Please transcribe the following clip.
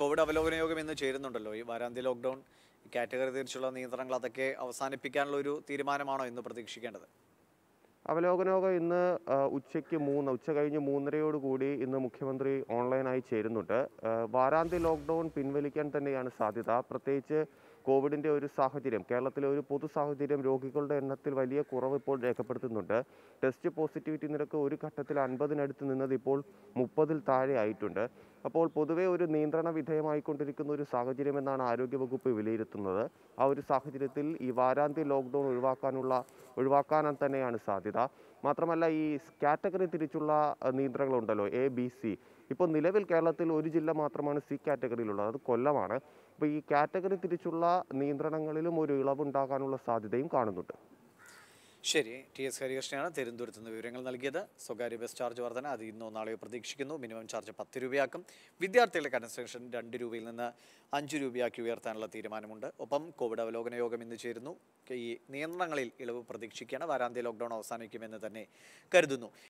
Covid അവലോകന യോഗം ഇന്ന് ചേരുന്നുണ്ടല്ലോ. ഈ വാരാന്ത്യ ലോക്ക്ഡൗൺ കാറ്റഗറി തിരിച്ചുള്ള നിയന്ത്രണങ്ങൾ അതൊക്കെ അവസാനിപ്പിക്കാനുള്ള ഒരു തീരുമാനമാണോ ഇന്ന് പ്രതീക്ഷിക്കേണ്ടത്? അവലോകനയോഗം ഇന്ന് ഉച്ചയ്ക്ക് മൂന്ന് ഉച്ച കഴിഞ്ഞ് മൂന്നരയോട് കൂടി ഇന്ന് മുഖ്യമന്ത്രി ഓൺലൈനായി ചേരുന്നുണ്ട്. വാരാന്ത്യ ലോക്ക്ഡൗൺ പിൻവലിക്കാൻ തന്നെയാണ് സാധ്യത. പ്രത്യേകിച്ച് കോവിഡിന്റെ ഒരു സാഹചര്യം കേരളത്തിലെ ഒരു പൊതു സാഹചര്യം രോഗികളുടെ എണ്ണത്തിൽ വലിയ കുറവ് ഇപ്പോൾ രേഖപ്പെടുത്തുന്നുണ്ട്. ടെസ്റ്റ് പോസിറ്റിവിറ്റി നിരക്ക് ഒരു ഘട്ടത്തിൽ അൻപതിനടുത്ത് നിന്നത് ഇപ്പോൾ മുപ്പതിൽ താഴെ ആയിട്ടുണ്ട് അപ്പോൾ പൊതുവേ ഒരു നിയന്ത്രണ വിധേയമായിക്കൊണ്ടിരിക്കുന്ന ഒരു സാഹചര്യമെന്നാണ് ആരോഗ്യവകുപ്പ് വിലയിരുത്തുന്നത്. ആ ഒരു സാഹചര്യത്തിൽ ഈ വാരാന്ത്യ ലോക്ക്ഡൗൺ ഒഴിവാക്കാനുള്ള ഒഴിവാക്കാൻ തന്നെയാണ് സാധ്യത. മാത്രമല്ല ഈ കാറ്റഗറി തിരിച്ചുള്ള നിയന്ത്രണങ്ങളുണ്ടല്ലോ എ ബി സി. ഇപ്പോൾ നിലവിൽ കേരളത്തിൽ ഒരു ജില്ല മാത്രമാണ് സി കാറ്റഗറിയിലുള്ളത്. അത് കൊല്ലമാണ്. അപ്പോൾ ഈ കാറ്റഗറി തിരിച്ചുള്ള നിയന്ത്രണങ്ങളിലും ഒരു ഇളവുണ്ടാകാനുള്ള സാധ്യതയും കാണുന്നുണ്ട്. ശരി ടി എസ് ഹരികൃഷ്ണയാണ് തിരുവനന്തപുരത്ത് നിന്ന് വിവരങ്ങൾ നൽകിയത്. സ്വകാര്യ ബസ് ചാർജ് വർധന അത് ഇന്നോ നാളെയോ പ്രതീക്ഷിക്കുന്നു. മിനിമം ചാർജ് പത്ത് രൂപയാക്കും. വിദ്യാർത്ഥികളുടെ കൺസ്ട്രക്ഷൻ രണ്ട് രൂപയിൽ നിന്ന് അഞ്ച് രൂപയാക്കി ഉയർത്താനുള്ള തീരുമാനമുണ്ട്. ഒപ്പം കോവിഡ് അവലോകന യോഗം ഇന്ന് ചേരുന്നു. ഈ നിയന്ത്രണങ്ങളിൽ ഇളവ് പ്രതീക്ഷിക്കുകയാണ്. വാരാന്ത്യ ലോക്ക്ഡൌൺ അവസാനിക്കുമെന്ന് തന്നെ കരുതുന്നു.